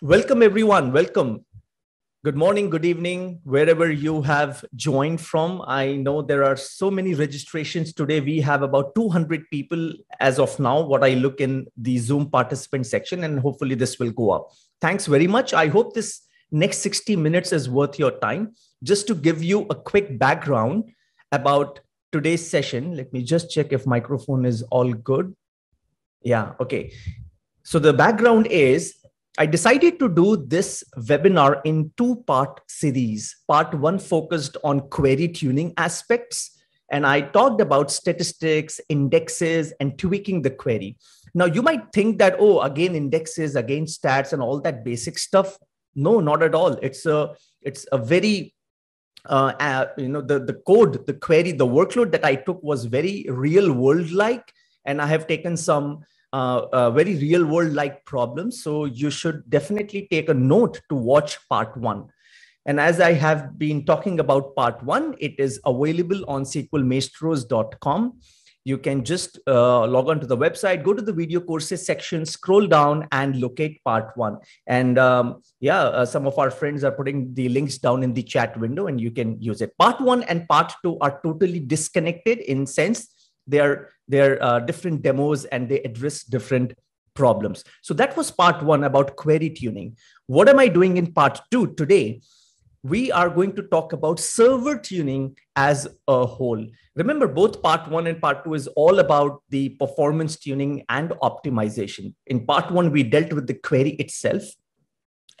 Welcome, everyone. Welcome. Good morning, good evening, wherever you have joined from. I know there are so many registrations today. We have about 200 people as of now, what I look in the Zoom participant section, and hopefully this will go up. Thanks very much. I hope this next 60 minutes is worth your time. Just to give you a quick background about today's session, let me just check if microphone is all good. Yeah, okay. So the background is I decided to do this webinar in two part series. Part one focused on query tuning aspects, and I talked about statistics, indexes, and tweaking the query. Now, you might think that, oh, again, indexes, again, stats, and all that basic stuff. No, not at all. It's a, it's a very uh, uh, you know the the code the query the workload that i took was very real world like and i have taken some uh, very real world like problems. So you should definitely take a note to watch part one. And as I have been talking about part one, it is available on SQLmaestros.com. You can just uh, log on to the website, go to the video courses section, scroll down, and locate part one. And um, yeah, uh, some of our friends are putting the links down in the chat window, and you can use it. Part one and part two are totally disconnected in sense they're they're uh, different demos and they address different problems. So that was part one about query tuning. What am i doing in part two? Today we are going to talk about server tuning as a whole. Remember both part one and part two is all about the performance tuning and optimization. In part one we dealt with the query itself.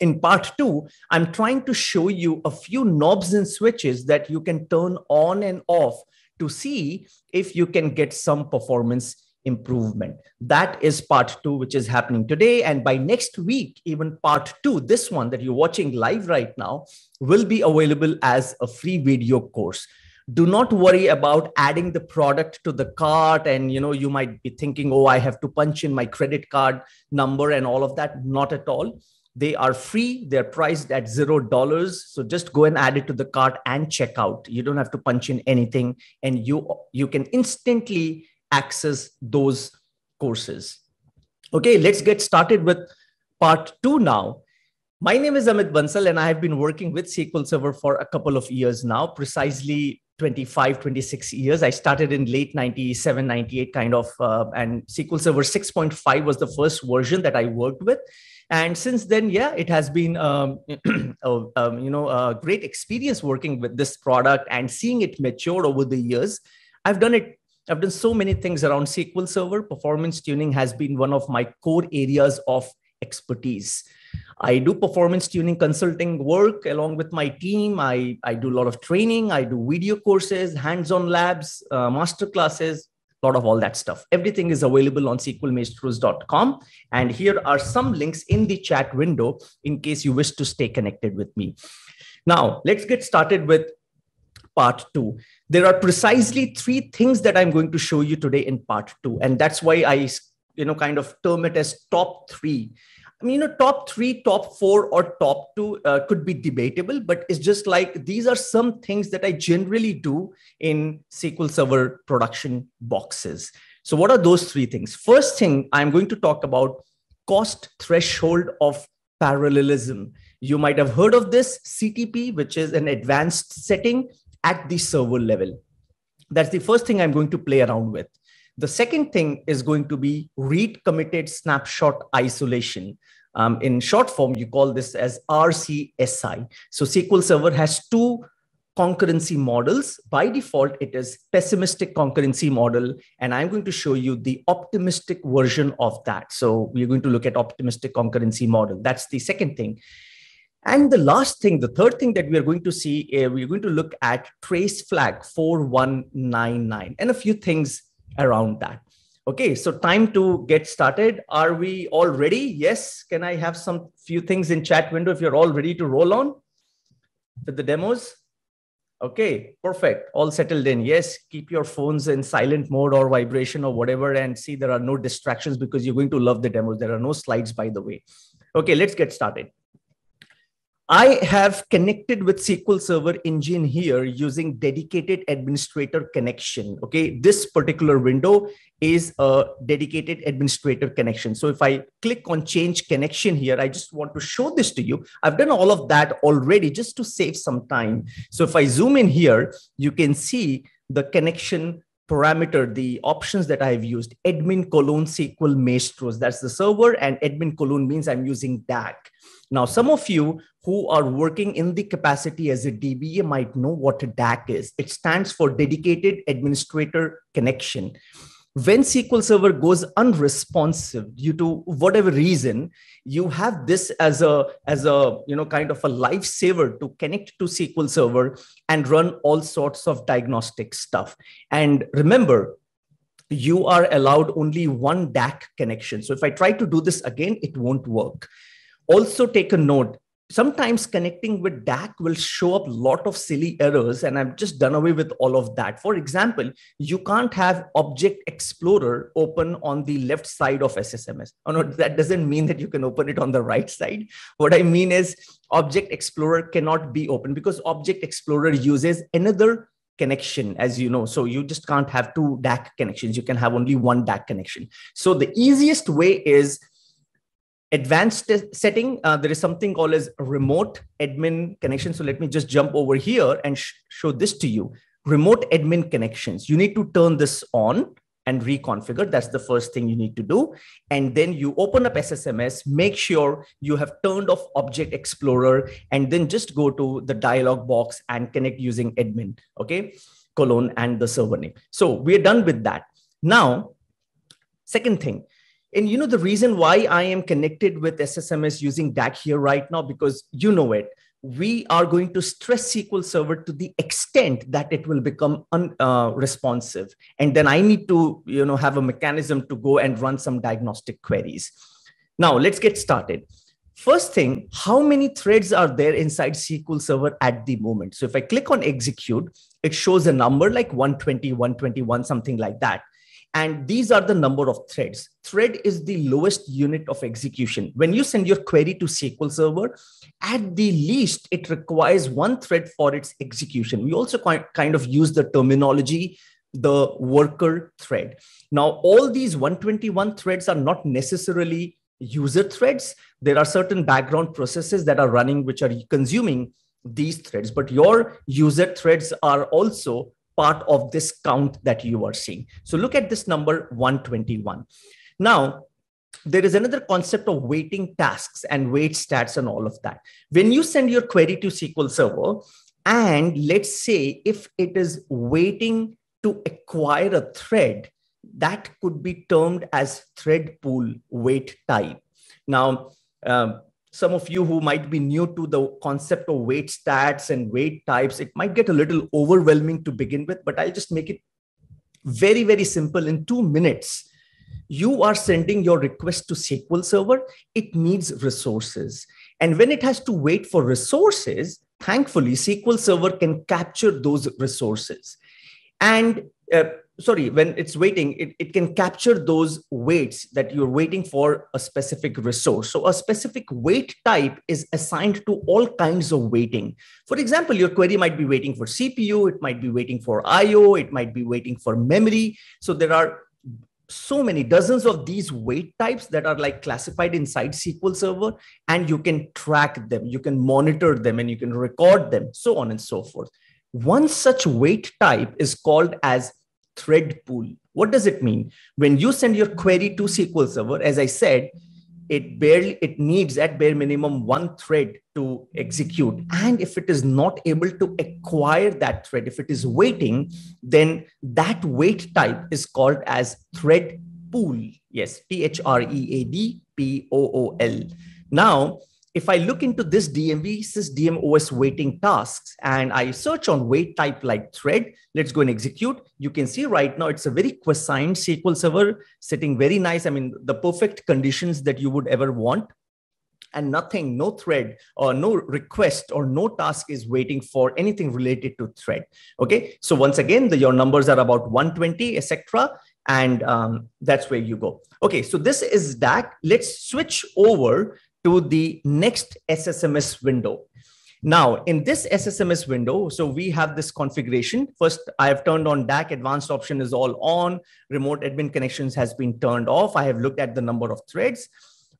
In part two, I'm trying to show you a few knobs and switches that you can turn on and off to see if you can get some performance improvement. That is part two, which is happening today. And by next week, even part two, this one that you're watching live right now, will be available as a free video course. Do not worry about adding the product to the cart. And you know, you might be thinking, oh, I have to punch in my credit card number and all of that. Not at all. They are free. They're priced at zero dollars. So just go and add it to the cart and check out. You don't have to punch in anything, and you you can instantly access those courses. Okay, let's get started with part two now. My name is Amit Bansal, and I have been working with SQL Server for a couple of years now, precisely 25 26 years. I started in late 97 98 kind of uh, and sql server 6.5 was the first version that i worked with. And since then yeah it has been um, a, um, you know a great experience working with this product and seeing it mature over the years. I've done it i've done so many things around sql server. Performance tuning has been one of my core areas of expertise I do performance tuning consulting work along with my team. I, I do a lot of training. I do video courses, hands-on labs, uh, master classes, a lot of all that stuff. Everything is available on sqlmaestros.com. And here are some links in the chat window in case you wish to stay connected with me. Now, let's get started with part two. There are precisely three things that I'm going to show you today in part two. And that's why I you know, kind of term it as top three I mean, you know, top three, top four, or top two uh, could be debatable, but it's just like these are some things that I generally do in SQL Server production boxes. So, what are those three things? First thing, I'm going to talk about cost threshold of parallelism. You might have heard of this CTP, which is an advanced setting at the server level. That's the first thing I'm going to play around with. The second thing is going to be read committed snapshot isolation. Um, in short form, you call this as RCSI. So SQL Server has two concurrency models. By default, it is pessimistic concurrency model. And I'm going to show you the optimistic version of that. So we're going to look at optimistic concurrency model. That's the second thing. And the last thing, the third thing that we are going to see, uh, we're going to look at trace flag 4199 and a few things around that. Okay, so time to get started. Are we all ready? Yes. Can I have some few things in chat window if you're all ready to roll on with the demos? Okay, perfect. All settled in. Yes, keep your phones in silent mode or vibration or whatever and see there are no distractions because you're going to love the demos. There are no slides, by the way. Okay, let's get started. I have connected with SQL Server Engine here using dedicated administrator connection. Okay, this particular window is a dedicated administrator connection. So if I click on change connection here, I just want to show this to you. I've done all of that already just to save some time. So if I zoom in here, you can see the connection parameter, the options that I've used, admin colon SQL maestros, that's the server, and admin colon means I'm using DAC. Now, some of you who are working in the capacity as a DBA might know what a DAC is. It stands for Dedicated Administrator Connection. When SQL Server goes unresponsive due to whatever reason, you have this as a as a you know kind of a lifesaver to connect to SQL Server and run all sorts of diagnostic stuff. And remember, you are allowed only one DAC connection. So if I try to do this again, it won't work. Also take a note, sometimes connecting with DAC will show up a lot of silly errors and I've just done away with all of that. For example, you can't have Object Explorer open on the left side of SSMS. Oh, no, that doesn't mean that you can open it on the right side. What I mean is Object Explorer cannot be open because Object Explorer uses another connection as you know so you just can't have two dac connections you can have only one dac connection so the easiest way is advanced setting, uh, there is something called as remote admin connection. So let me just jump over here and sh show this to you. Remote admin connections. You need to turn this on and reconfigure. That's the first thing you need to do. And then you open up SSMS, make sure you have turned off Object Explorer, and then just go to the dialog box and connect using admin, okay, colon and the server name. So we're done with that. Now, second thing, and you know, the reason why I am connected with SSMS using DAC here right now, because you know it, we are going to stress SQL Server to the extent that it will become unresponsive. Uh, and then I need to, you know, have a mechanism to go and run some diagnostic queries. Now let's get started. First thing, how many threads are there inside SQL Server at the moment? So if I click on execute, it shows a number like 120, 121, something like that. And these are the number of threads. Thread is the lowest unit of execution. When you send your query to SQL Server, at the least, it requires one thread for its execution. We also kind of use the terminology, the worker thread. Now, all these 121 threads are not necessarily user threads. There are certain background processes that are running, which are consuming these threads, but your user threads are also part of this count that you are seeing. So look at this number 121. Now, there is another concept of waiting tasks and wait stats and all of that. When you send your query to SQL Server, and let's say if it is waiting to acquire a thread, that could be termed as thread pool wait type. Now, um, some of you who might be new to the concept of wait stats and wait types, it might get a little overwhelming to begin with, but I'll just make it very, very simple. In two minutes, you are sending your request to SQL Server, it needs resources. And when it has to wait for resources, thankfully, SQL Server can capture those resources. And uh, sorry, when it's waiting, it, it can capture those waits that you're waiting for a specific resource. So a specific wait type is assigned to all kinds of waiting. For example, your query might be waiting for CPU, it might be waiting for IO, it might be waiting for memory. So there are so many dozens of these wait types that are like classified inside SQL Server, and you can track them, you can monitor them, and you can record them, so on and so forth. One such wait type is called as thread pool. What does it mean? When you send your query to SQL Server, as I said, it barely it needs at bare minimum one thread to execute and if it is not able to acquire that thread if it is waiting then that wait type is called as thread pool yes t h r e a d p o o l now if I look into this DMV, sysdm OS waiting tasks, and I search on wait type like thread, let's go and execute. You can see right now it's a very quaint SQL server sitting very nice. I mean, the perfect conditions that you would ever want. And nothing, no thread or no request or no task is waiting for anything related to thread. Okay. So once again, the, your numbers are about 120, etc. And um, that's where you go. Okay. So this is DAC. Let's switch over to the next SSMS window. Now, in this SSMS window, so we have this configuration. First, I have turned on DAC, advanced option is all on, remote admin connections has been turned off. I have looked at the number of threads.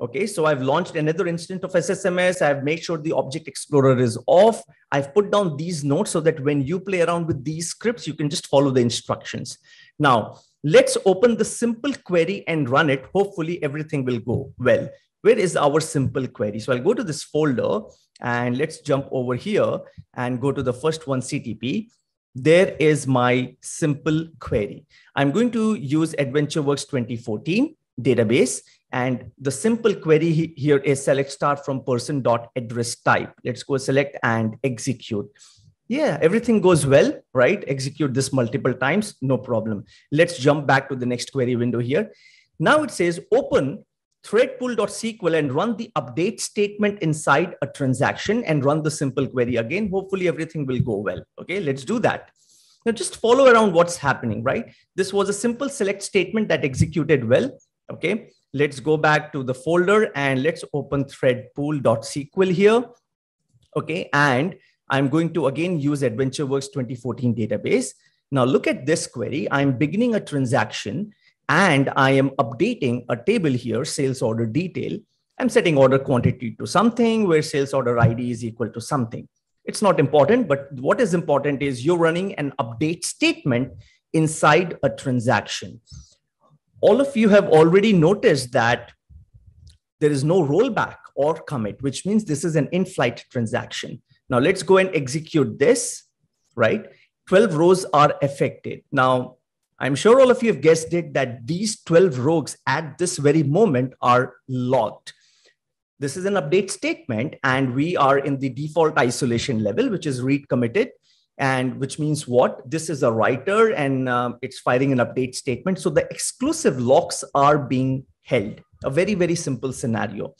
Okay, so I've launched another instance of SSMS. I've made sure the Object Explorer is off. I've put down these notes so that when you play around with these scripts, you can just follow the instructions. Now, let's open the simple query and run it. Hopefully everything will go well. Where is our simple query? So I'll go to this folder and let's jump over here and go to the first one, CTP. There is my simple query. I'm going to use AdventureWorks 2014 database and the simple query here is select star from person dot address type. Let's go select and execute. Yeah, everything goes well, right? Execute this multiple times, no problem. Let's jump back to the next query window here. Now it says open threadpool.sql and run the update statement inside a transaction and run the simple query again. Hopefully everything will go well. Okay, let's do that. Now just follow around what's happening, right? This was a simple select statement that executed well. Okay, let's go back to the folder and let's open threadpool.sql here. Okay, and I'm going to again use AdventureWorks 2014 database. Now look at this query. I'm beginning a transaction and I am updating a table here, sales order detail. I'm setting order quantity to something where sales order ID is equal to something. It's not important, but what is important is you're running an update statement inside a transaction all of you have already noticed that there is no rollback or commit, which means this is an in-flight transaction. Now let's go and execute this, right? 12 rows are affected. Now, I'm sure all of you have guessed it that these 12 rows at this very moment are locked. This is an update statement, and we are in the default isolation level, which is read committed and which means what? This is a writer and um, it's firing an update statement. So the exclusive locks are being held. A very very simple scenario